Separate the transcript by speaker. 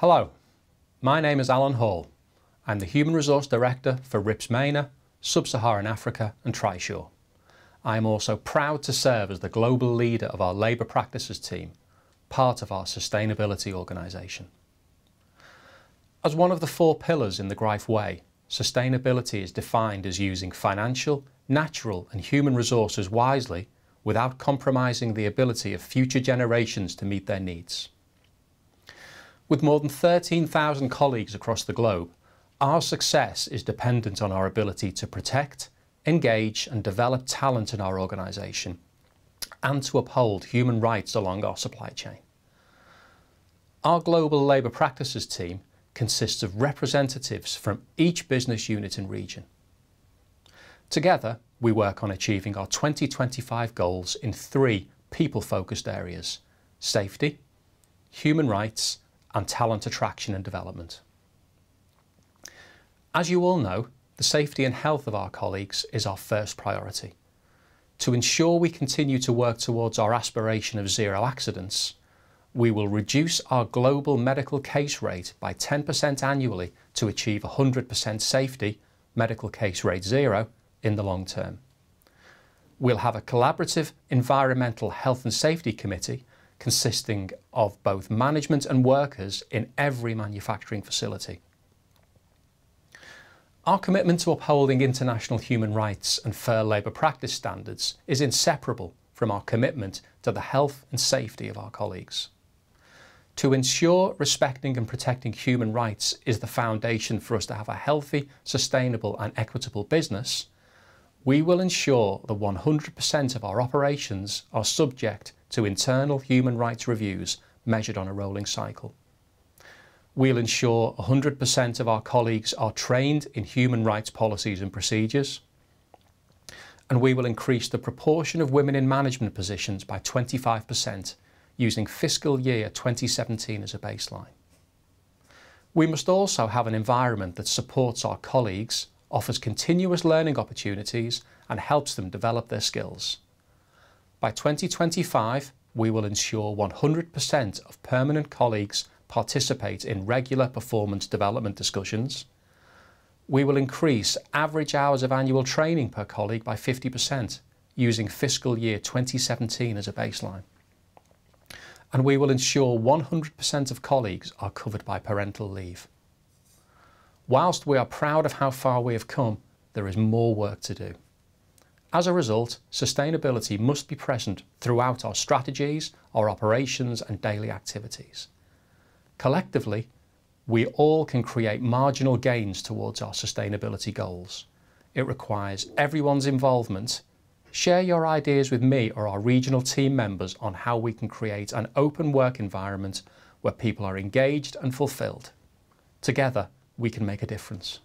Speaker 1: Hello, my name is Alan Hall. I'm the Human Resource Director for RIPS MENA, Sub-Saharan Africa and Tri-Sure. I am also proud to serve as the global leader of our labour practices team, part of our sustainability organisation. As one of the four pillars in the Greif Way, sustainability is defined as using financial, natural and human resources wisely without compromising the ability of future generations to meet their needs. With more than 13,000 colleagues across the globe, our success is dependent on our ability to protect, engage and develop talent in our organisation and to uphold human rights along our supply chain. Our Global Labour Practices team consists of representatives from each business unit and region. Together, we work on achieving our 2025 goals in three people-focused areas, safety, human rights and talent attraction and development. As you all know, the safety and health of our colleagues is our first priority. To ensure we continue to work towards our aspiration of zero accidents, we will reduce our global medical case rate by 10% annually to achieve 100% safety, medical case rate zero, in the long term. We'll have a collaborative environmental health and safety committee consisting of both management and workers in every manufacturing facility. Our commitment to upholding international human rights and fair labour practice standards is inseparable from our commitment to the health and safety of our colleagues. To ensure respecting and protecting human rights is the foundation for us to have a healthy, sustainable and equitable business, we will ensure that 100% of our operations are subject to internal human rights reviews measured on a rolling cycle. We'll ensure 100% of our colleagues are trained in human rights policies and procedures. And we will increase the proportion of women in management positions by 25% using fiscal year 2017 as a baseline. We must also have an environment that supports our colleagues, offers continuous learning opportunities and helps them develop their skills. By 2025, we will ensure 100% of permanent colleagues participate in regular performance development discussions. We will increase average hours of annual training per colleague by 50% using fiscal year 2017 as a baseline. And we will ensure 100% of colleagues are covered by parental leave. Whilst we are proud of how far we have come, there is more work to do. As a result, sustainability must be present throughout our strategies, our operations and daily activities. Collectively, we all can create marginal gains towards our sustainability goals. It requires everyone's involvement. Share your ideas with me or our regional team members on how we can create an open work environment where people are engaged and fulfilled. Together, we can make a difference.